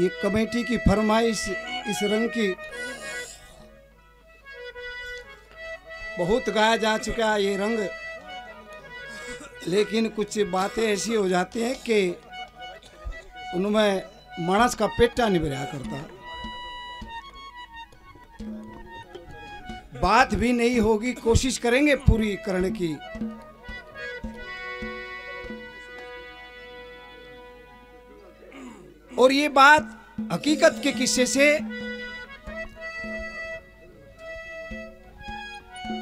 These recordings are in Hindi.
ये कमेटी की फरमाइश इस रंग की बहुत गाया जा चुका है ये रंग। लेकिन कुछ बातें ऐसी हो जाती हैं कि उनमें मानस का पेटा नहीं भरा करता। बात भी नहीं होगी, कोशिश करेंगे पूरी करने की। और ये बात हकीकत के किस्से से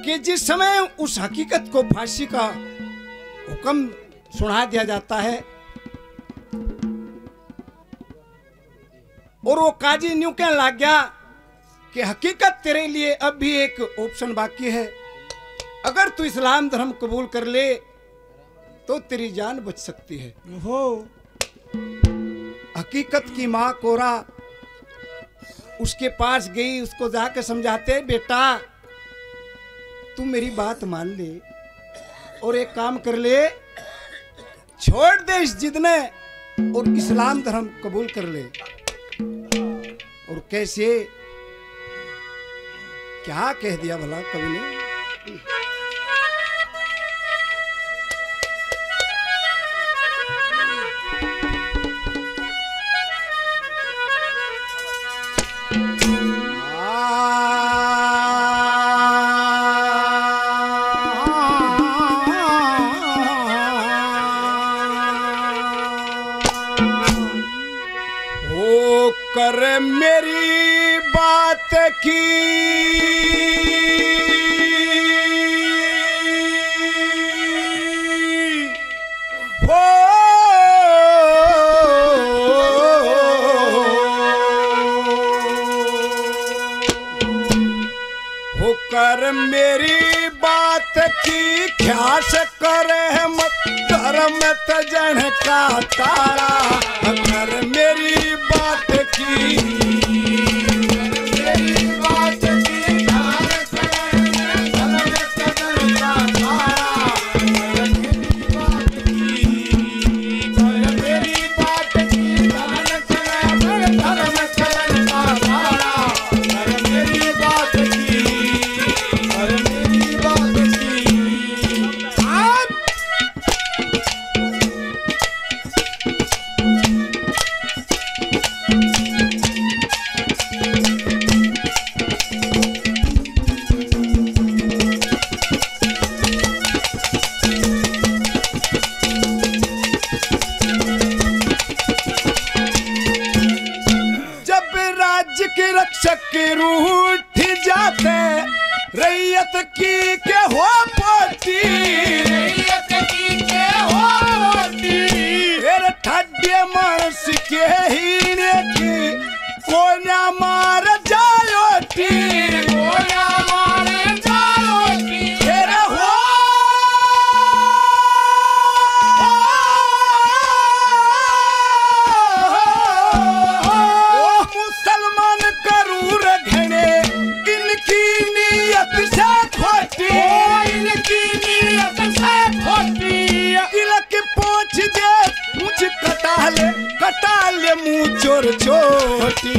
कि जिस समय उस हकीकत को फांसी का हुक्म सुना दिया जाता है और वो काजी न्यू कहने लग गया कि हकीकत तेरे लिए अब भी एक ऑप्शन बाकी है। अगर तू इस्लाम धर्म कबूल कर ले तो तेरी जान बच सकती हो। हकीकत की माँ कोरा, उसके पास गई, उसको जाकर समझाते, बेटा, तू मेरी बात मान ले और एक काम कर ले, छोड़ दे इस जिद ने और इस्लाम धर्म कबूल कर ले। और कैसे? क्या कह दिया भला कवि ने? बात की होकर मेरी बात की ख्यास करे मत धर्म तजन का तारा। अगर उठ जाते रैयत की के हो पोती? चोर छोटी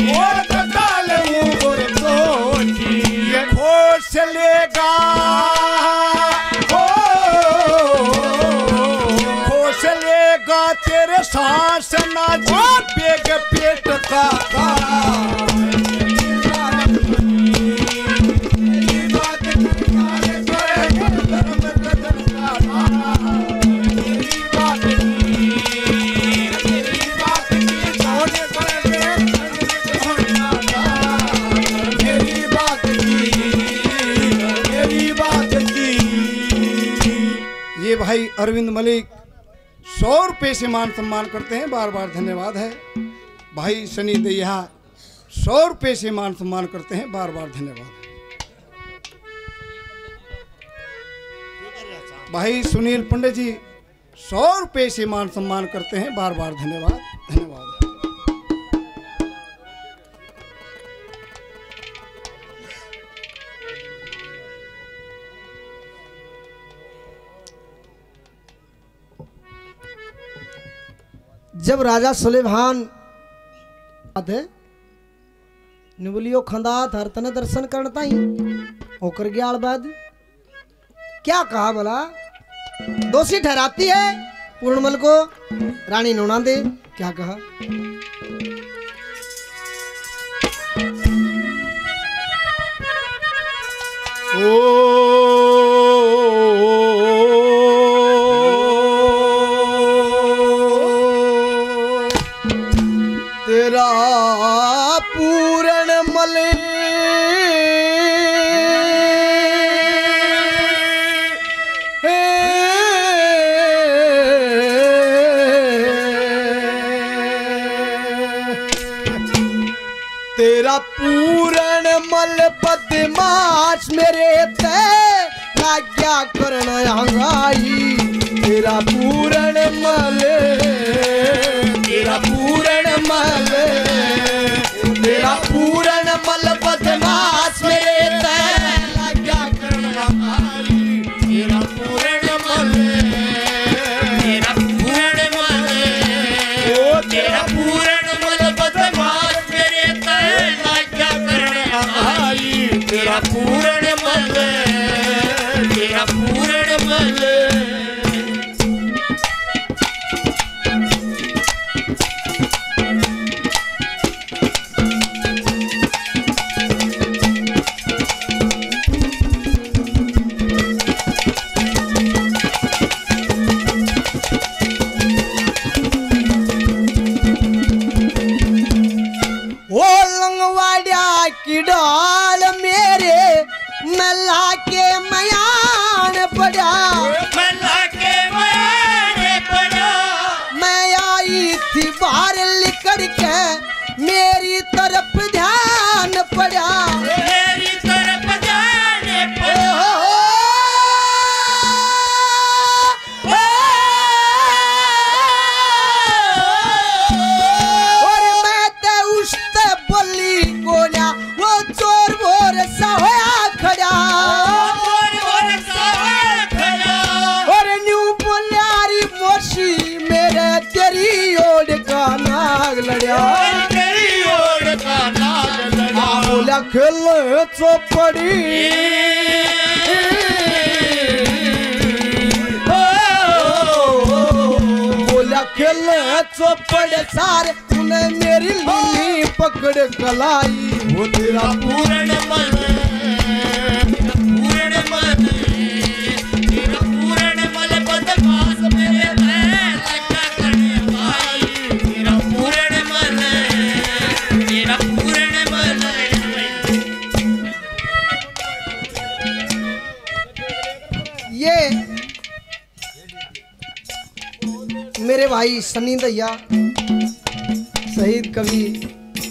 भाई अरविंद मलिक, सौ रुपये से मान सम्मान करते हैं बार बार धन्यवाद है। भाई सनी दैया सौ रुपये से मान सम्मान करते हैं बार बार धन्यवाद भाई सुनील पंडित जी, सौ रुपये से मान सम्मान करते हैं बार बार धन्यवाद धन्यवाद जब राजा सुलेमान है निबलियो खंदात हर दर्शन करता ही होकर गया बाद क्या कहा बोला दोषी ठहराती है पूर्णमल को, रानी नोना दे, क्या कहा? तेरा बदमाश मेरे ते लाग्या करण अंगाई तेरा पूरण मल खेल चौपड़ी। बोला खेल चौपड़ सारे तूने मेरी लिली पकड़ कलाई। वो मन। भाई सनी दैया शहीद कवि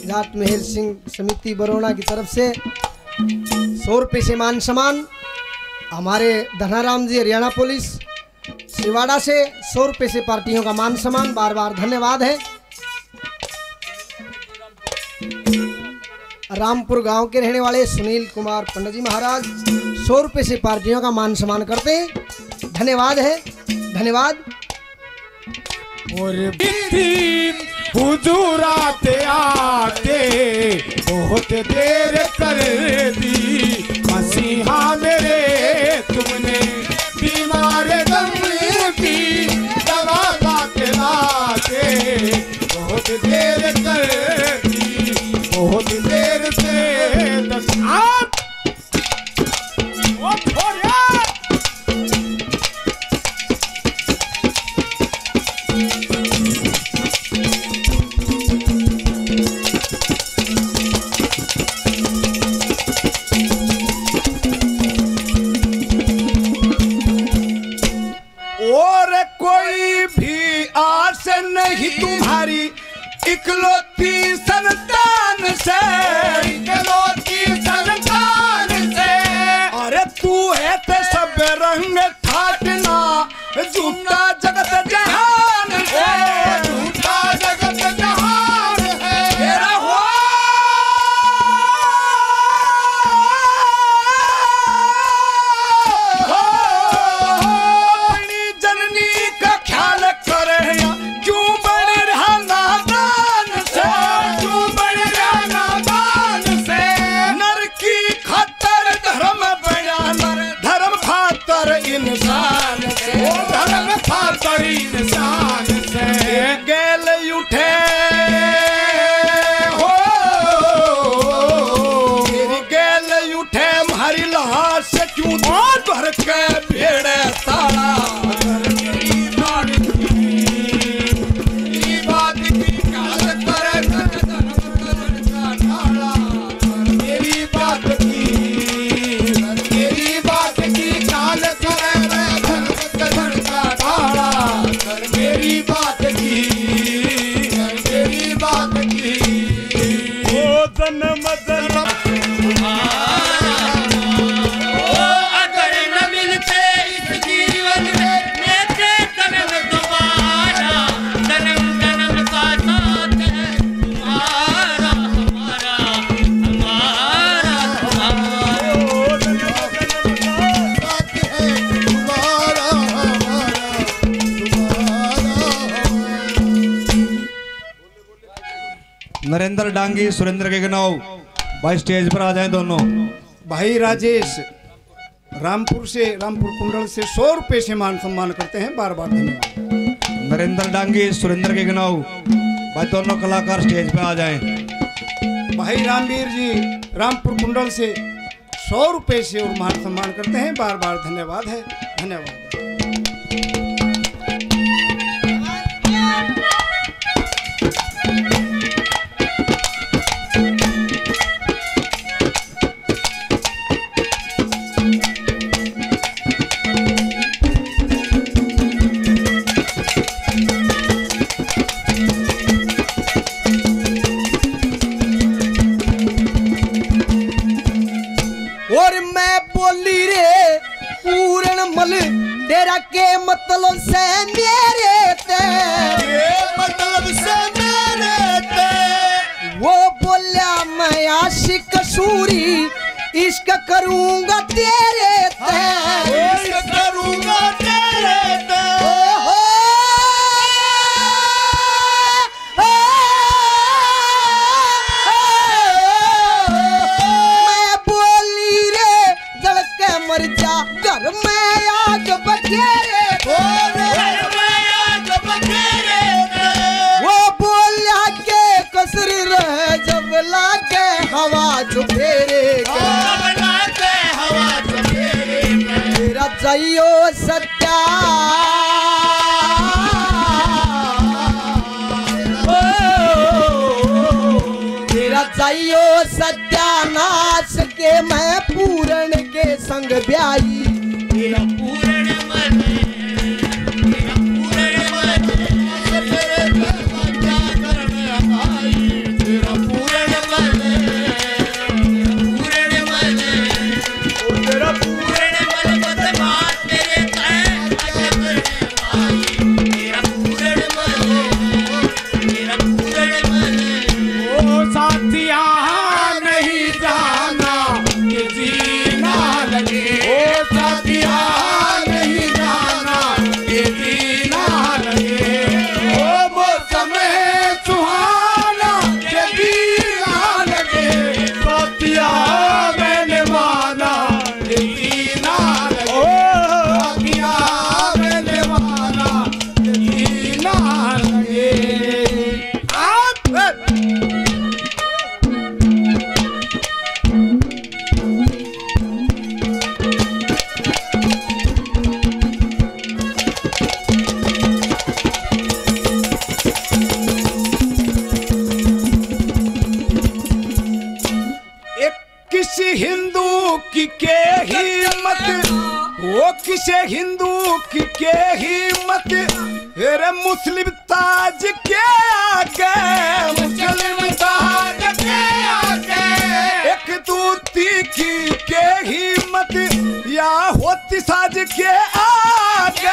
जाट मेहर सिंह समिति बरोड़ा की तरफ़ से सौ रुपये से मान सम्मान। हमारे धनाराम जी हरियाणा पुलिस सिवाड़ा से सौ रुपये से पार्टियों का मान सम्मान। बार बार धन्यवाद है। रामपुर गाँव के रहने वाले सुनील कुमार पंडित जी महाराज सौ रुपये से पार्टियों का मान सम्मान करते हैं। धन्यवाद है। धन्यवाद। और बिंदी हुजूर आते आते बहुत देर कर इकलौती संतान से। इकलौती উঠে नरेंद्र डांगी सुरेंद्र गेगनाव भाई स्टेज पर आ जाए दोनों। भाई राजेश रामपुर से रामपुर कुंडल से सौ रुपये से मान सम्मान करते हैं बार बार धन्यवाद। नरेंद्र डांगी सुरेंद्र गेगनाव भाई दोनों कलाकार स्टेज पर आ जाए। भाई रामवीर जी रामपुर कुंडल से सौ रुपये से और मान सम्मान करते हैं बार बार धन्यवाद है धन्यवाद। bí ayé. होती या होती साज के आगे।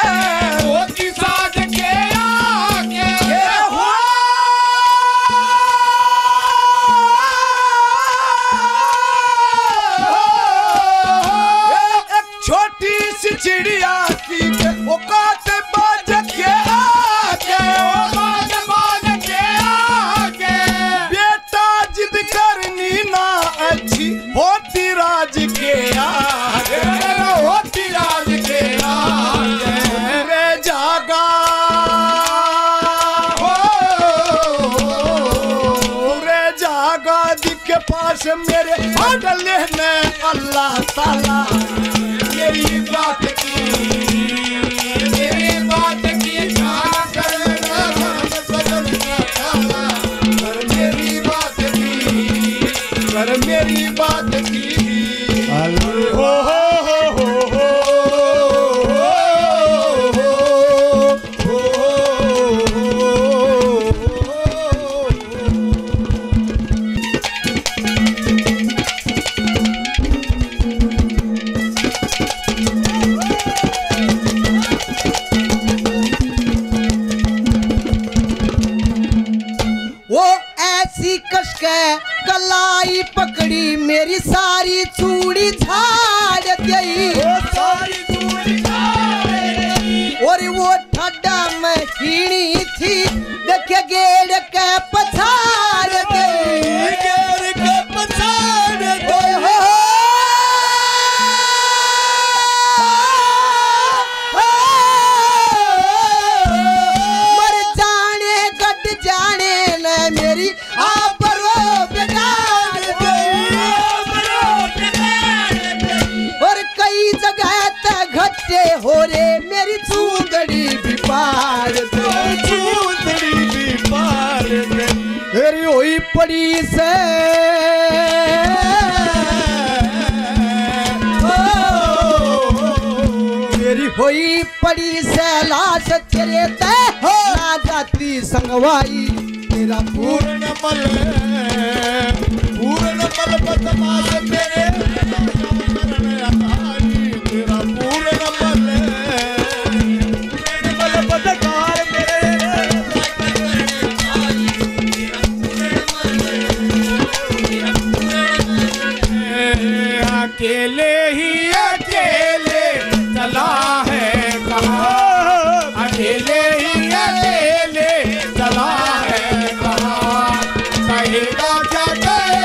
पास मेरे अल्लाह ताला मेरी बात की। मेरी सारी चूड़ी झाड़ गई। और वो ठड्डा में हीणी थी। देखे गेड़ मेरी हुई पड़ी से लाश तेरे ते ना जाती संगवाई तेरा पूर्ण पूर्ण मल पूर्ण मल बदमाश तेरे तेरा कहेगा क्या कहेगा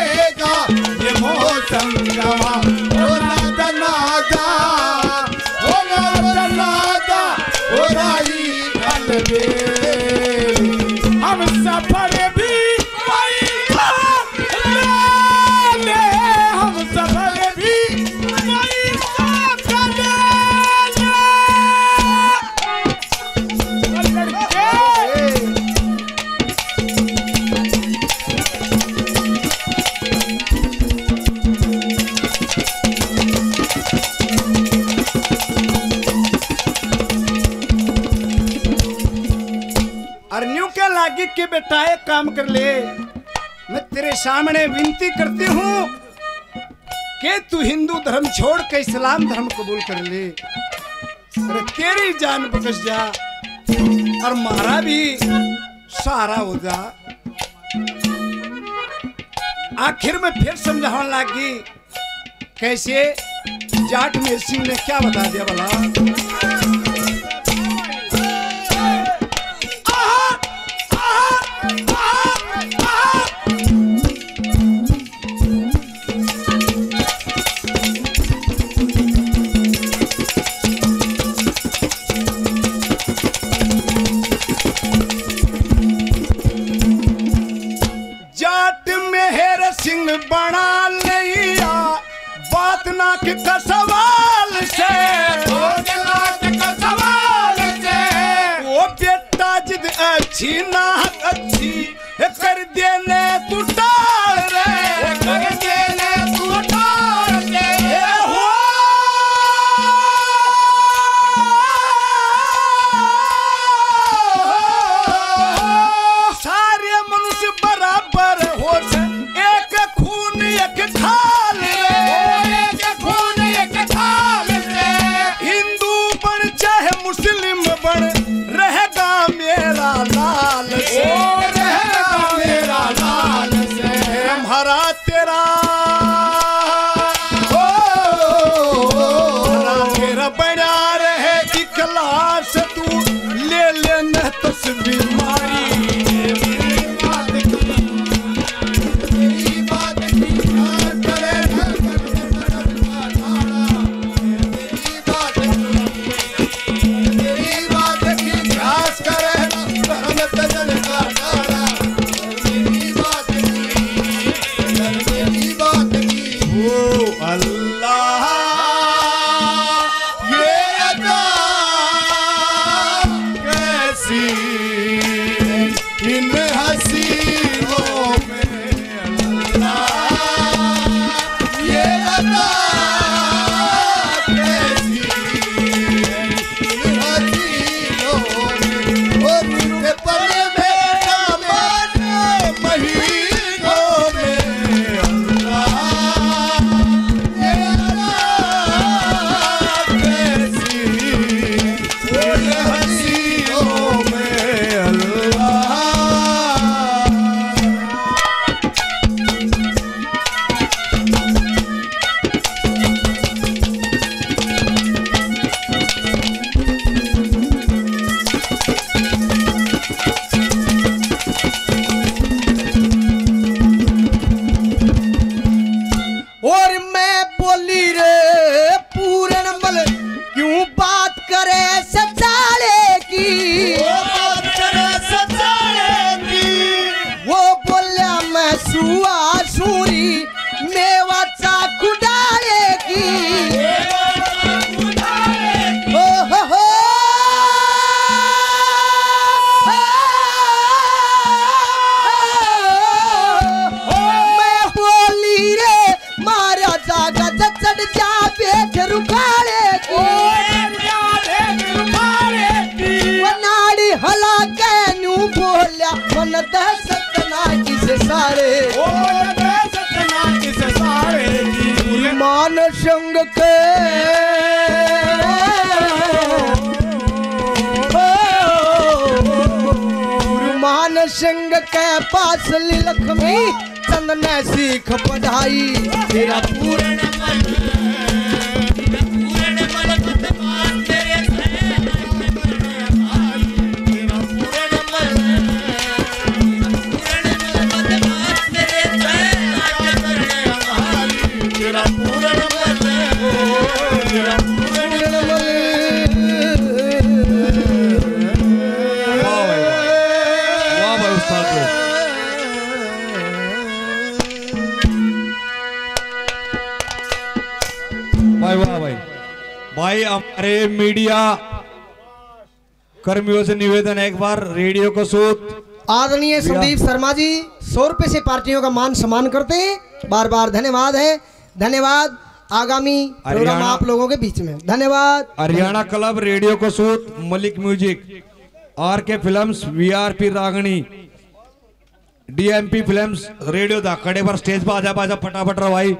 काम कर ले। मैं तेरे सामने विनती करती हूँ कि तू हिंदू धर्म छोड़ के इस्लाम धर्म कबूल कर ले। अरे तेरी जान बकस जा और मारा भी सहारा हो जा। आखिर में फिर समझाने लगी, कैसे जाट में सिंह ने क्या बता दिया भला? बना लिया। बात ना कि सवाल से। वो बेटा अच्छी ना अच्छी कर देने कैसी सिंह के पास लक्ष्मी चंद ने सीख पढ़ाई तेरा पूर्ण मन तेरा पूर्ण हमारे मीडिया कर्मियों से निवेदन है एक बार रेडियो को सूत आदरणीय संदीप शर्मा जी सौ रुपए से पार्टियों का मान सम्मान करते हैं। बार बार धन्यवाद है। धन्यवाद आगामी प्रोग्राम आप लोगों के बीच में। धन्यवाद। हरियाणा क्लब रेडियो को सूत Malik music. R K films VRP रागणी डीएमपी फिल्म्स रेडियो धाकड़े पर स्टेज पर आजा बाजा फटाफट रहा भाई